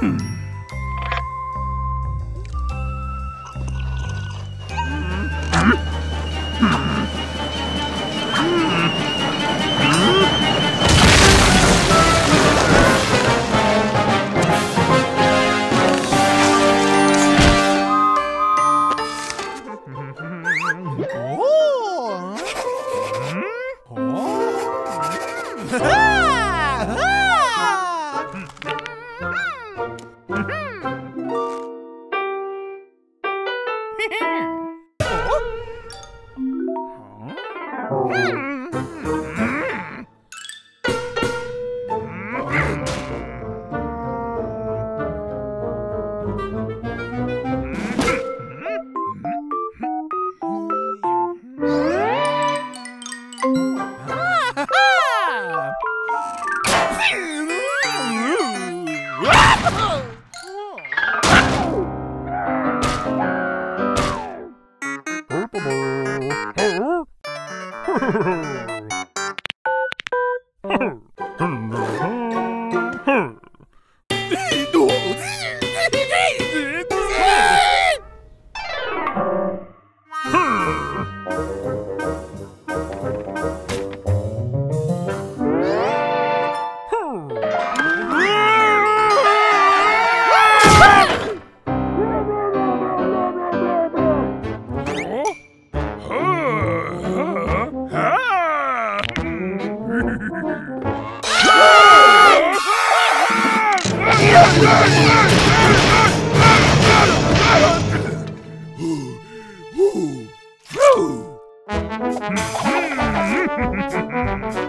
Hmm. Mm-hmm.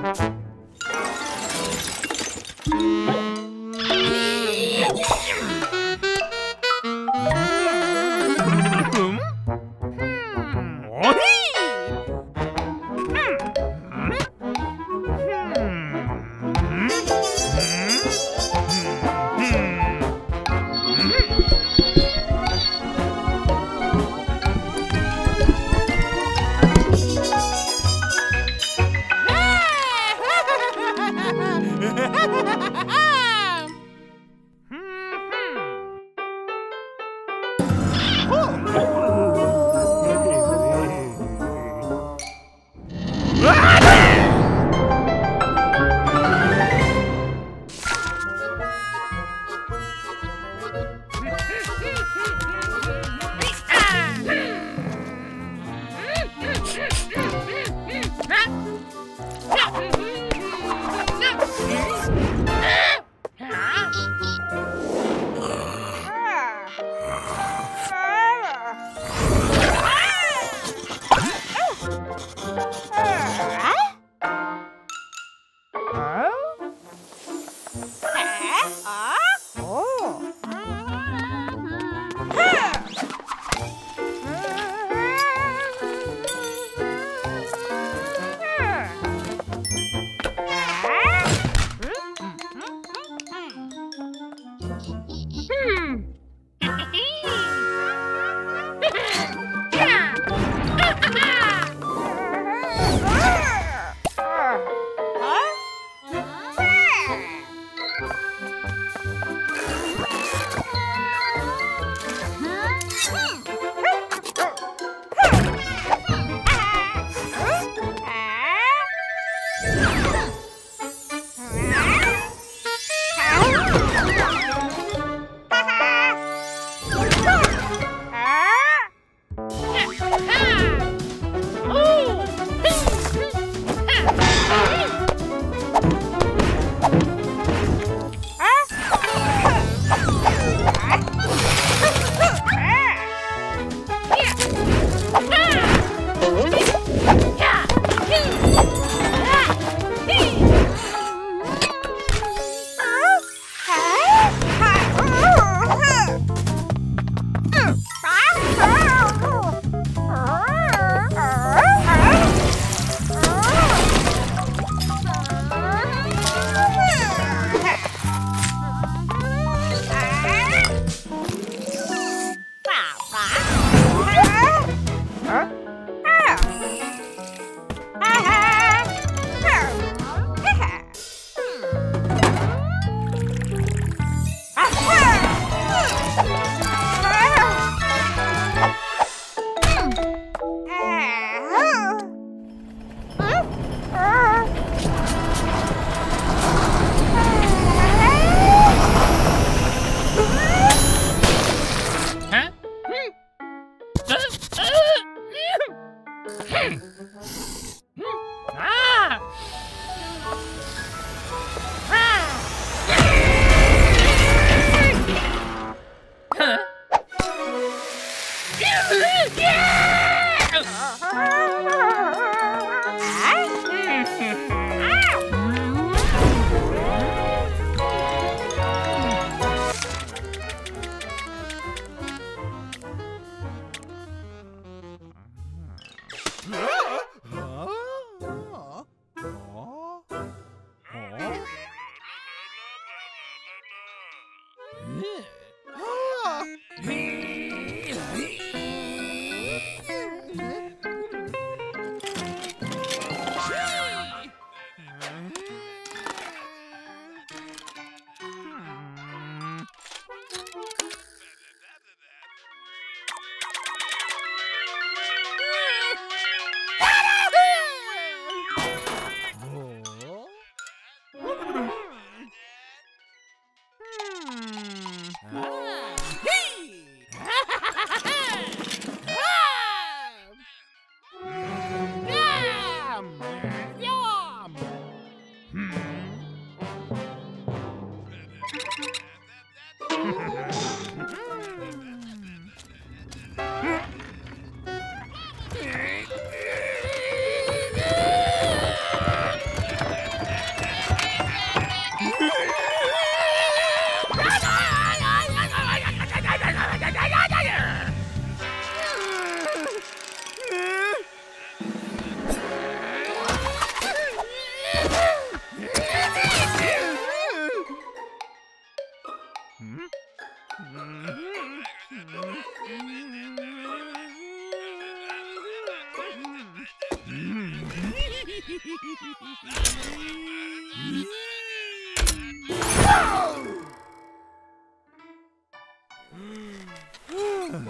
Hmm.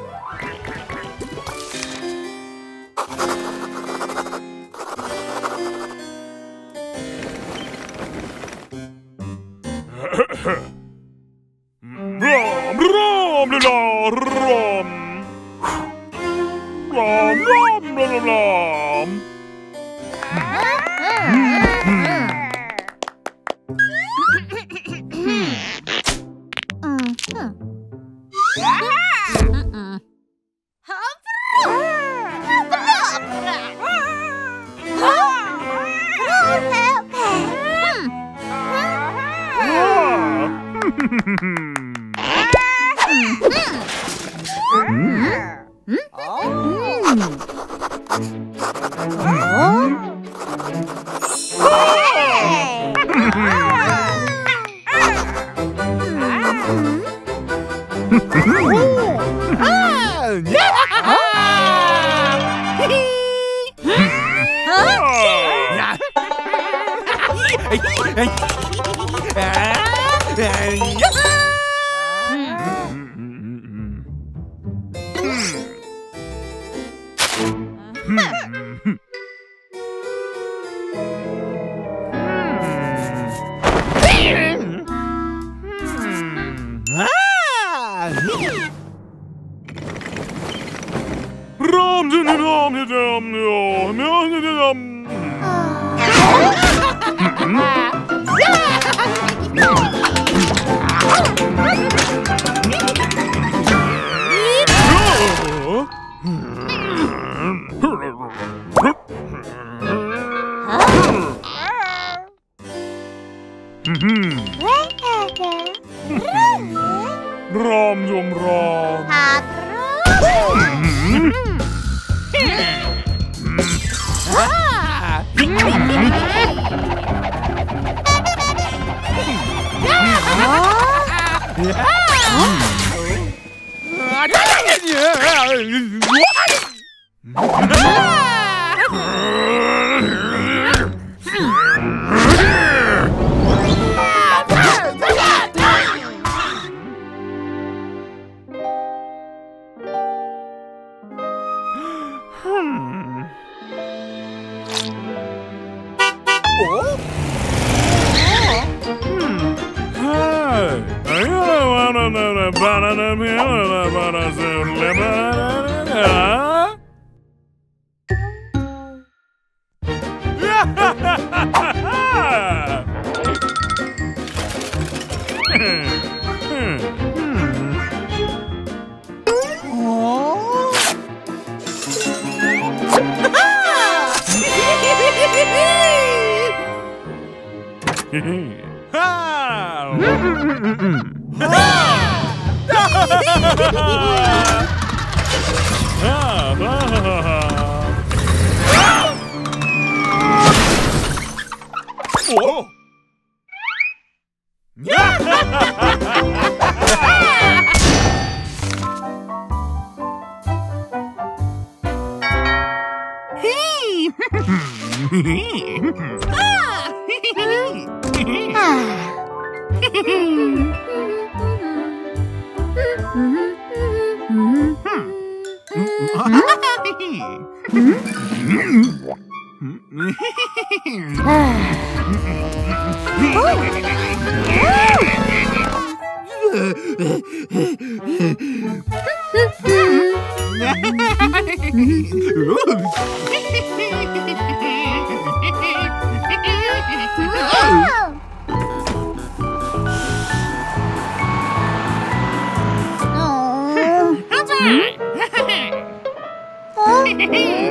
럼좀 럼. 아, 그럼. 아! 아! 아! Hmm? Hmm? please. Hehehe!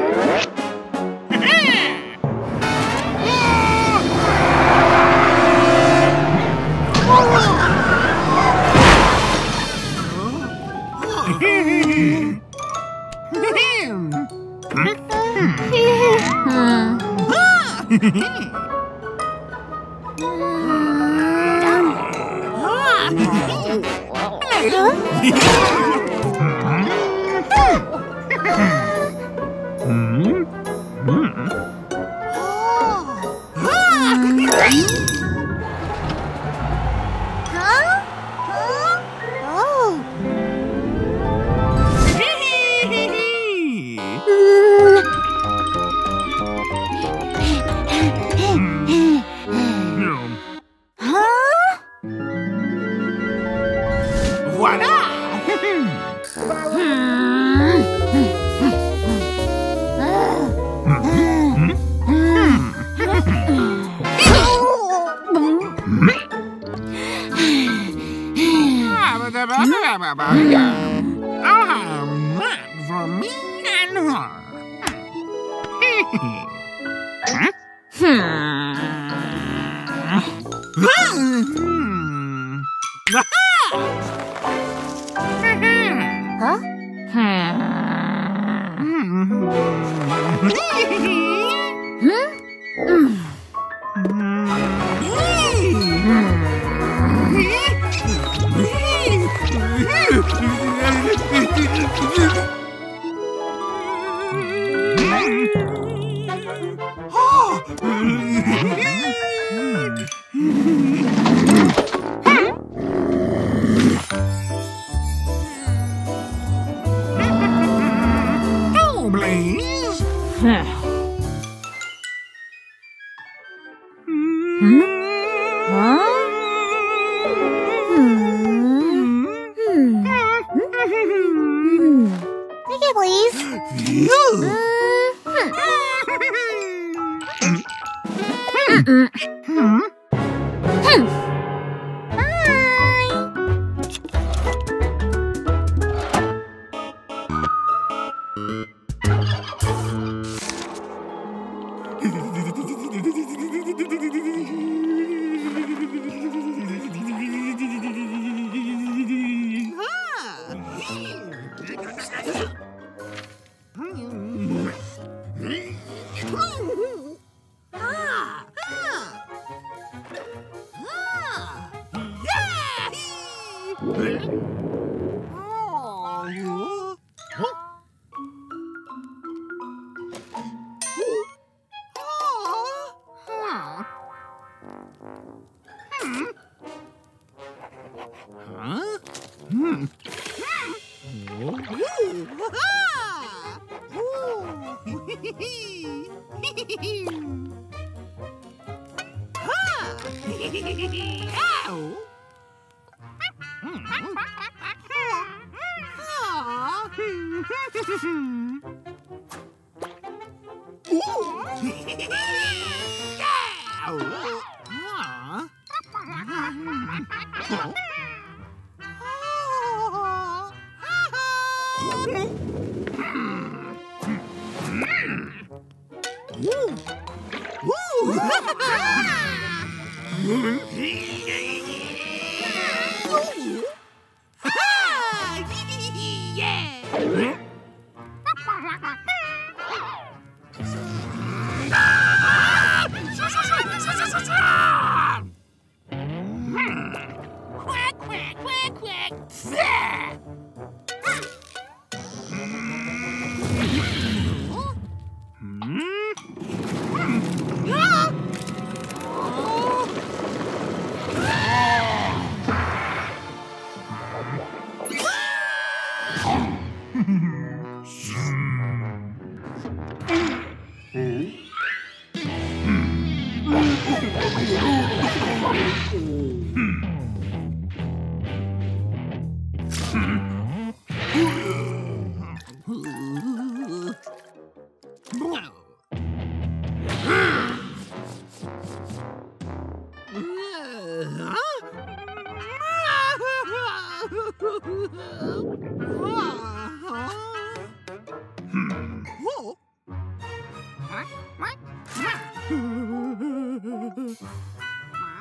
Mm-hmm. Hmm.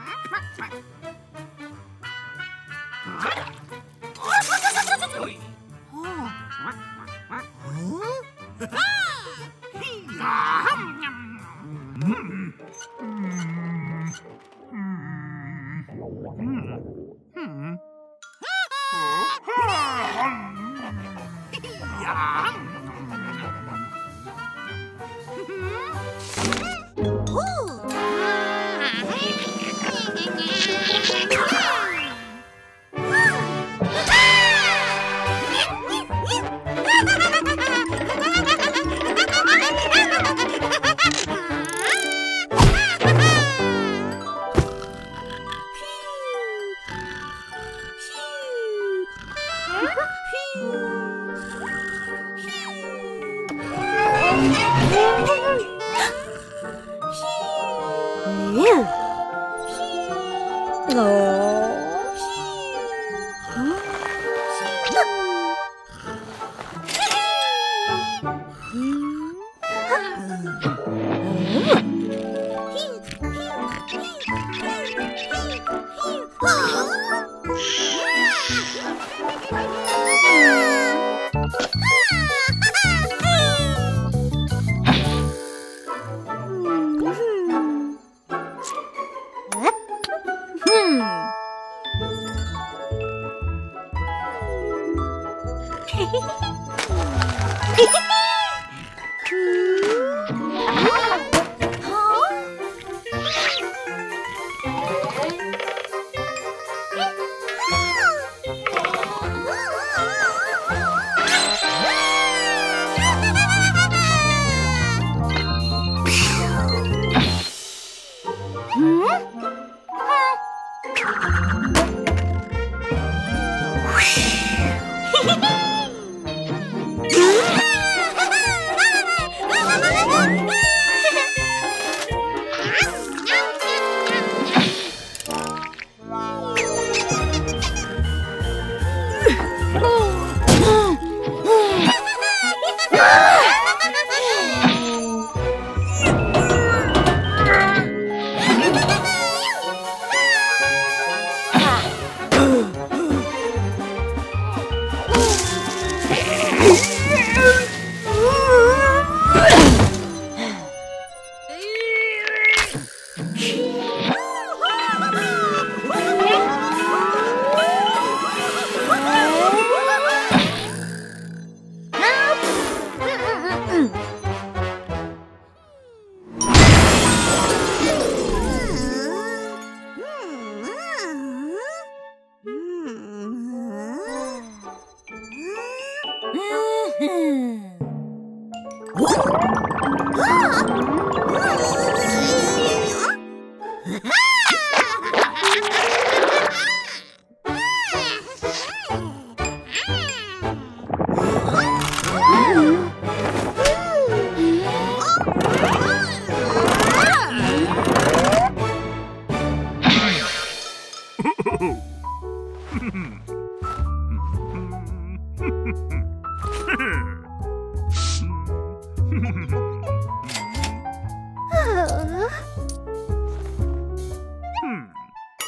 Oh. Huh?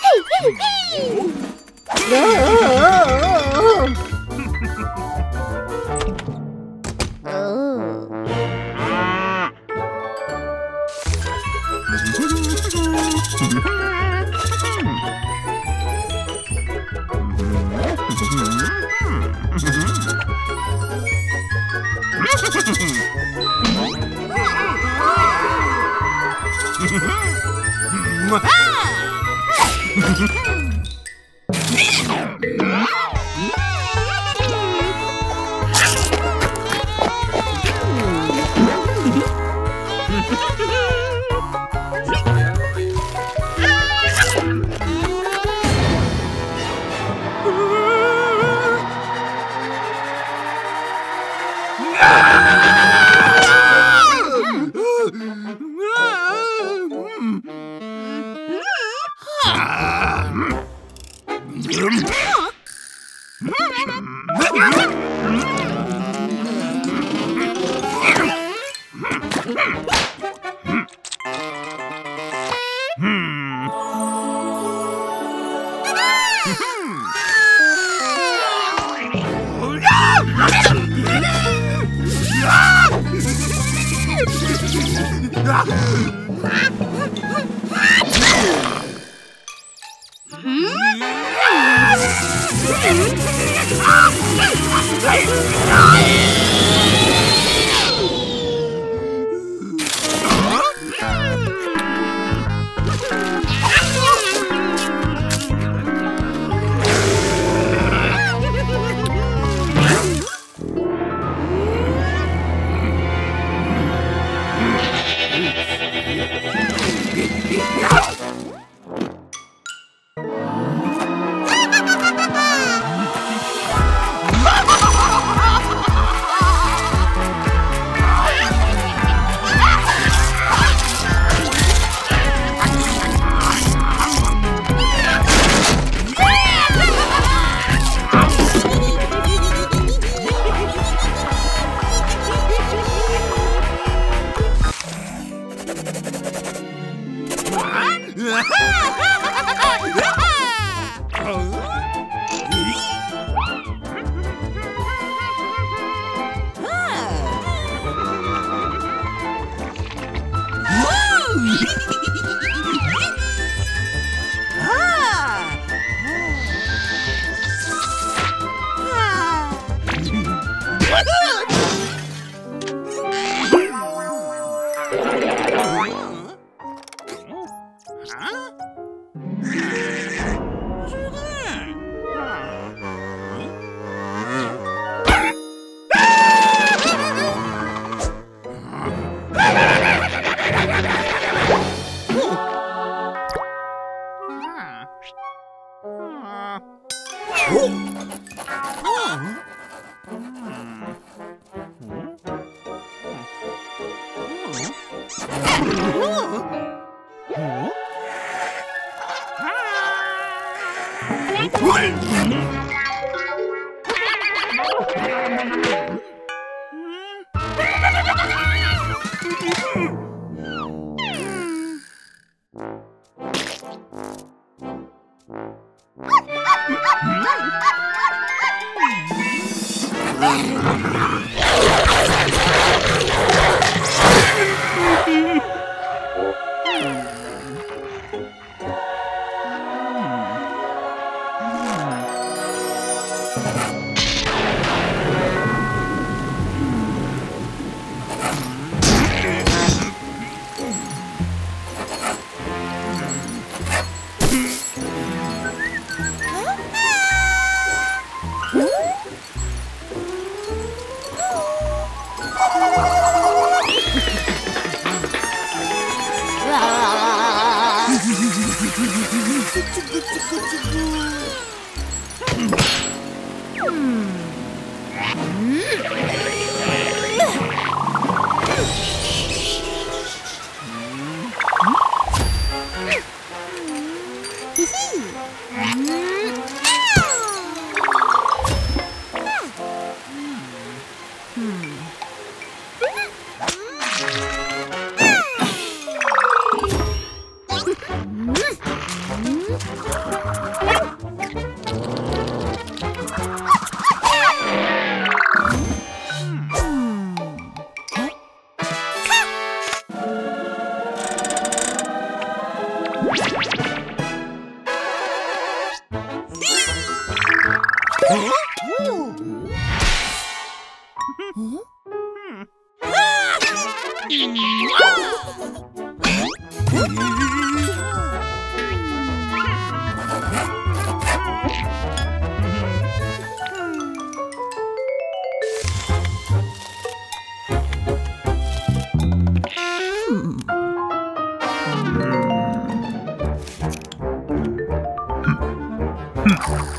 Ah! Mm-hmm. Mm-hmm.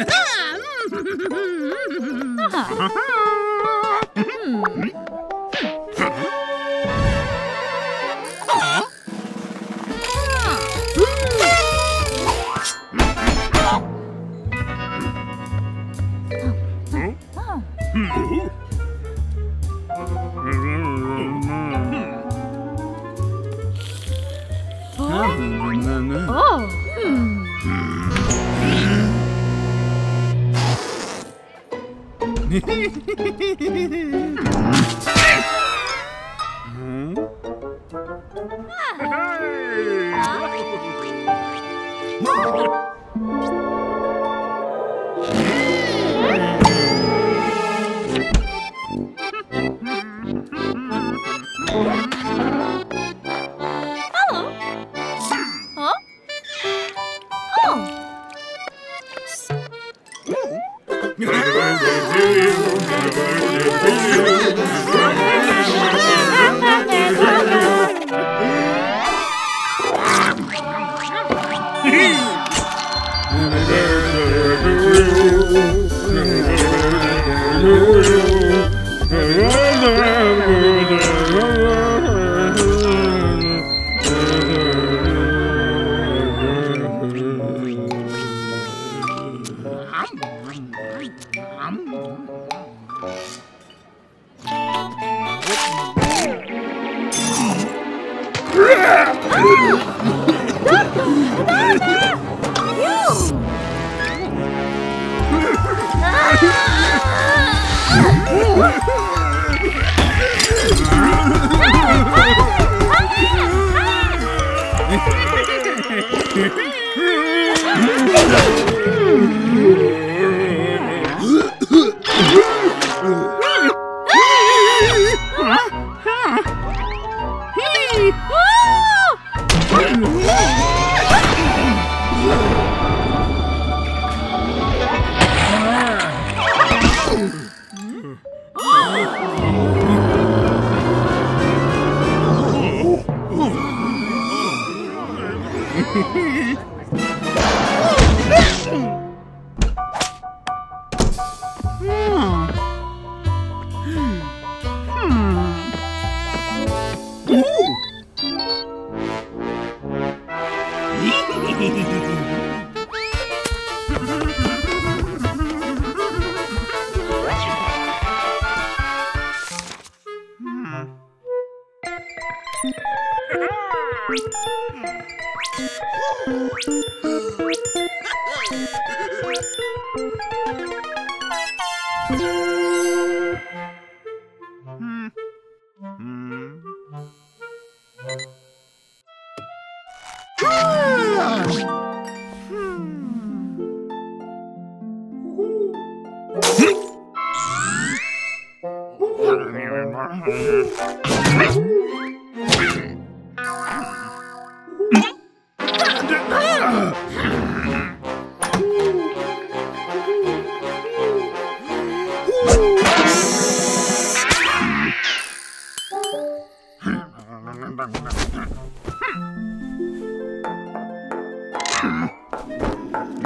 Ah. Huh?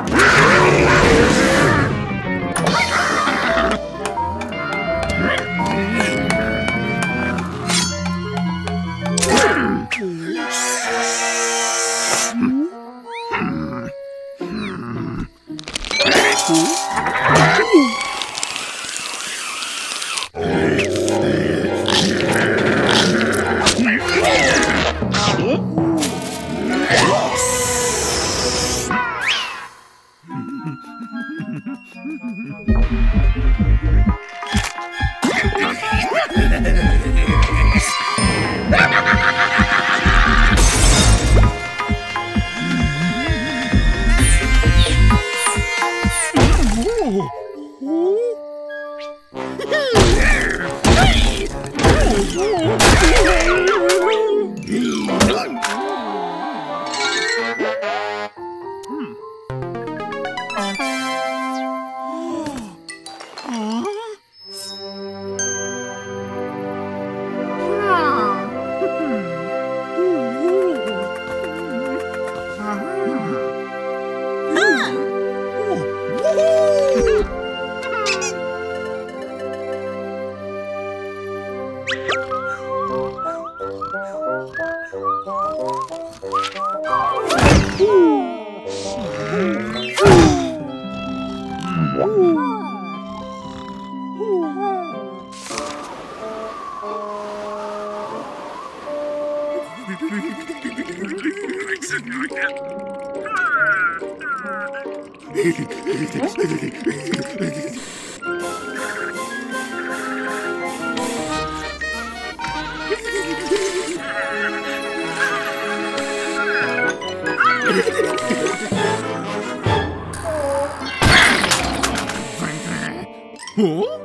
Yeah! Migration.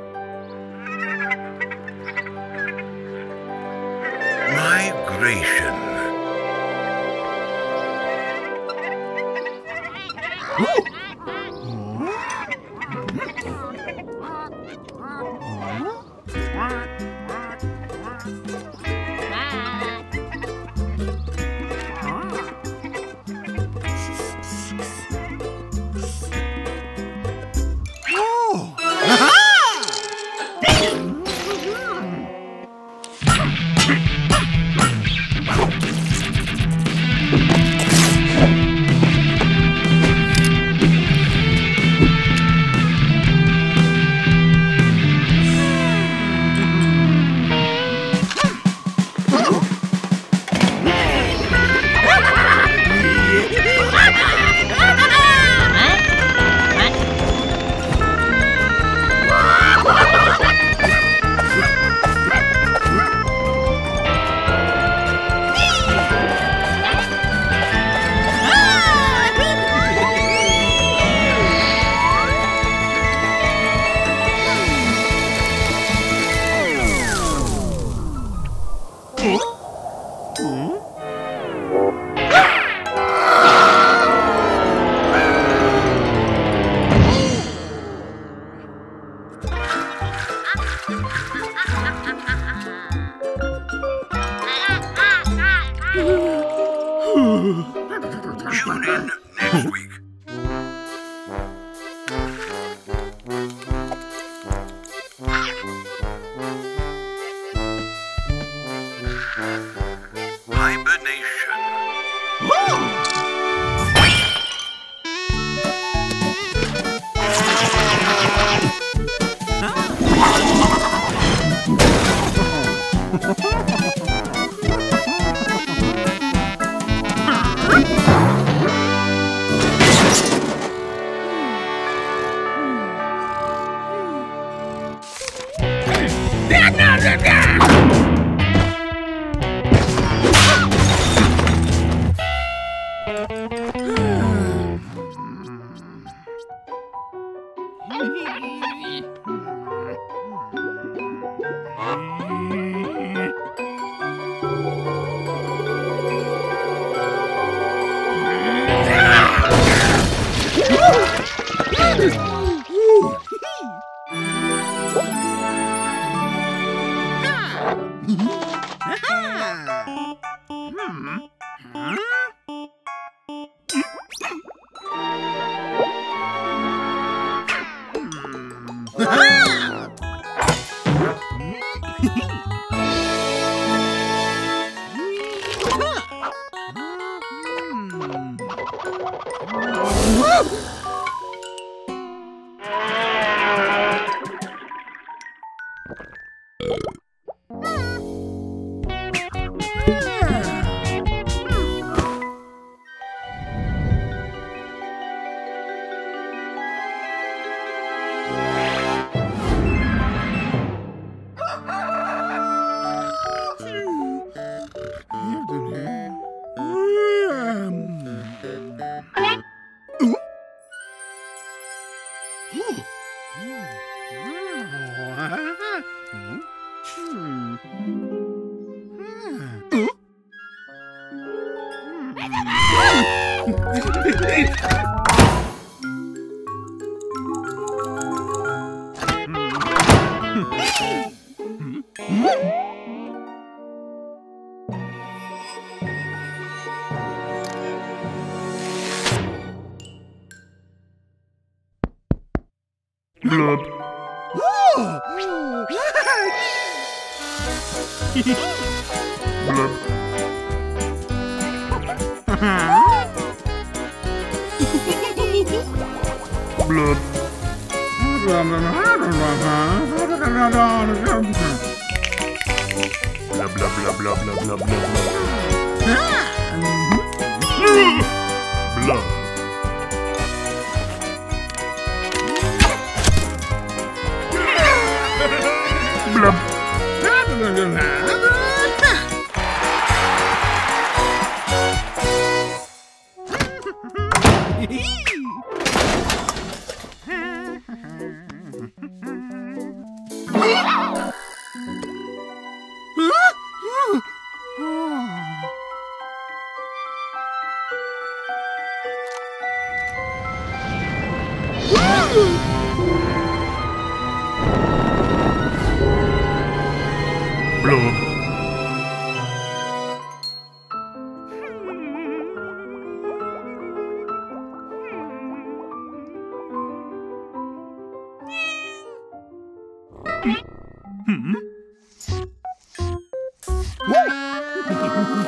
Hmm?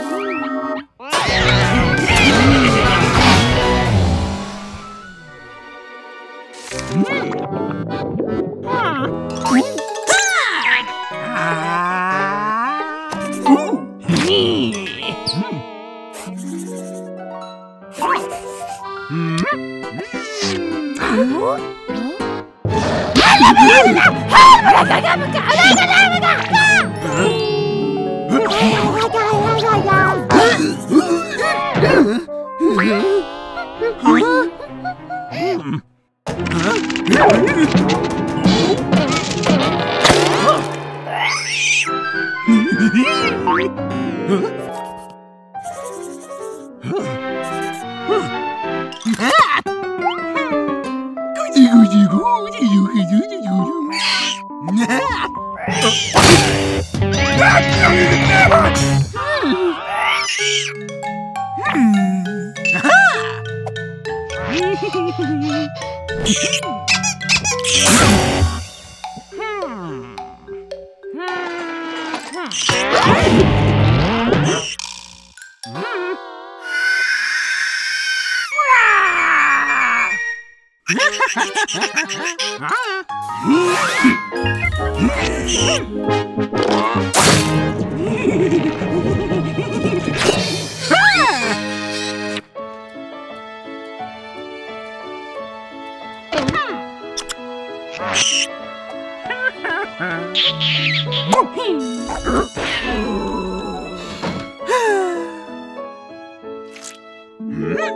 Mm-hmm.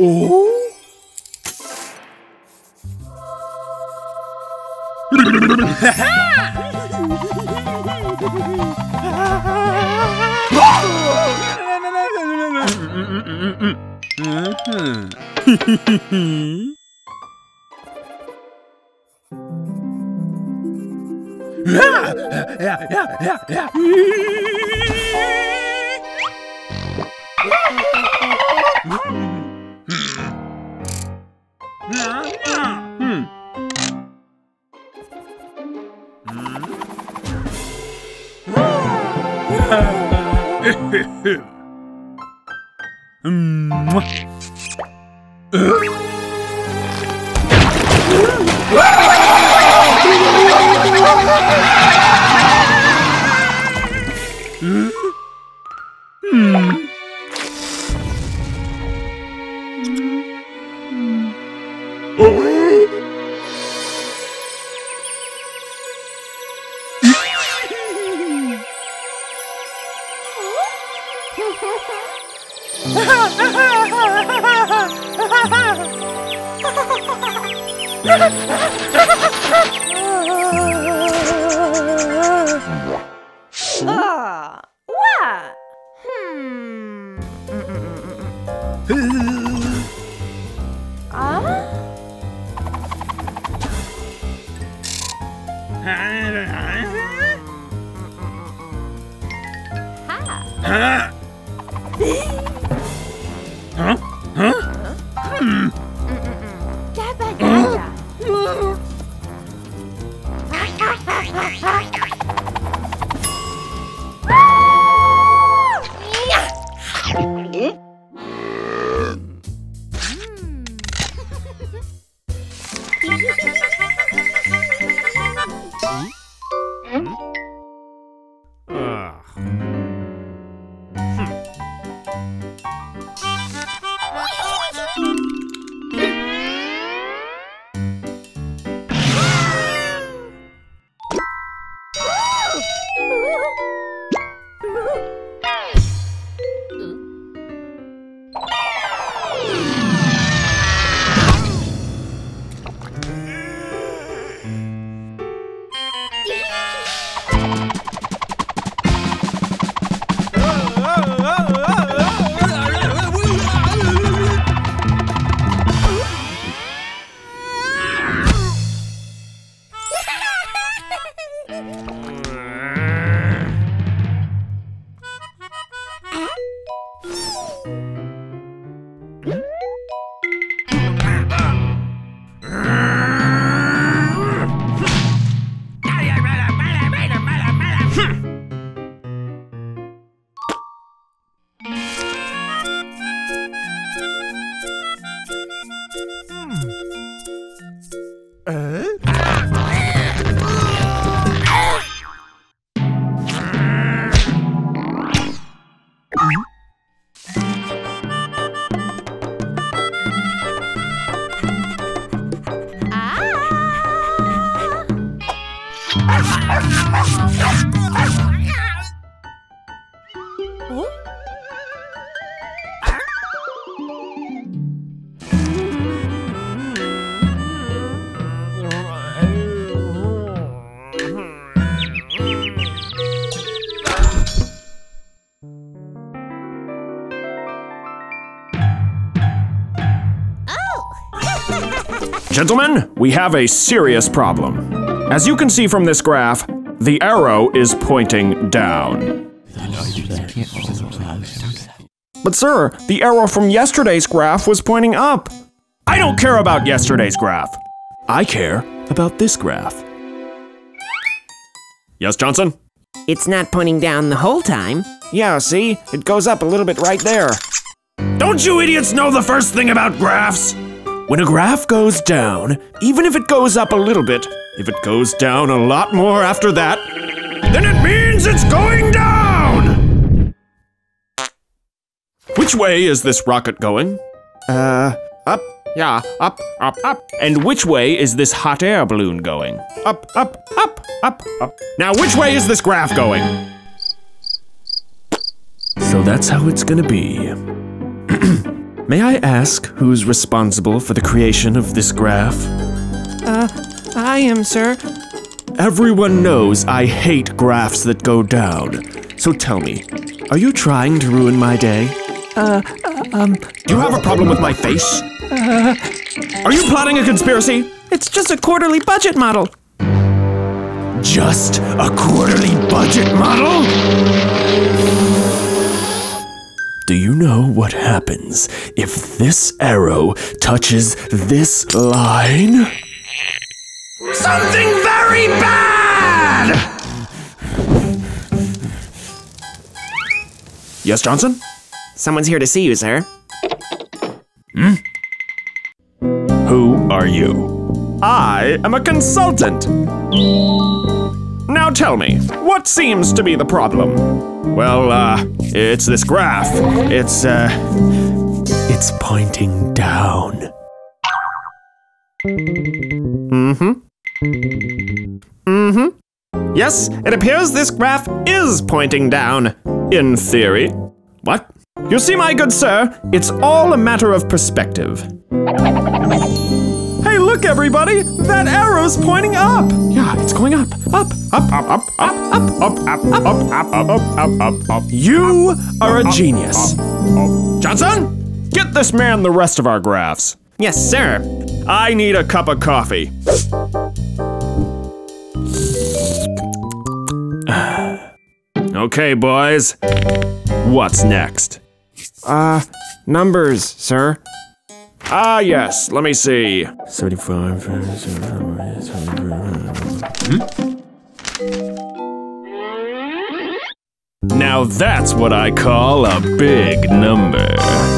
oh. Ah, what? Hmm. Ah? Ha. Gentlemen, we have a serious problem. As you can see from this graph, the arrow is pointing down. But sir, the arrow from yesterday's graph was pointing up. I don't care about yesterday's graph. I care about this graph. Yes, Johnson? It's not pointing down the whole time. Yeah, see? It goes up a little bit right there. Don't you idiots know the first thing about graphs? When a graph goes down, even if it goes up a little bit, if it goes down a lot more after that, then it means it's going down! Which way is this rocket going? Uh, up. Yeah, up, up, up. And which way is this hot air balloon going? Up, up, up, up, up. Now, which way is this graph going? So that's how it's gonna be. May I ask who's responsible for the creation of this graph? Uh, I am, sir. Everyone knows I hate graphs that go down. So tell me, are you trying to ruin my day? Uh, um, Do you have a problem with my face? Are you plotting a conspiracy? it's just a quarterly budget model. Just a quarterly budget model? Do you know what happens if this arrow touches this line? Something very bad! Yes, Johnson? Someone's here to see you, sir. Hmm? Who are you? I am a consultant. Now tell me, what seems to be the problem? Well, uh, it's this graph. It's, uh, it's pointing down. Mm-hmm. Mm-hmm. Yes, it appears this graph is pointing down. In theory. What? You see, my good sir, it's all a matter of perspective. Hey, look, everybody! That arrow's pointing up! Yeah, it's going up, up, up, up, up, up, up, up, up, up, up, up, up, up, up, up. You are a genius. Johnson, get this man the rest of our graphs. Yes, sir. I need a cup of coffee. Okay, boys. What's next? Uh, numbers, sir. Ah, yes. Let me see. 75. Now that's what I call a big number.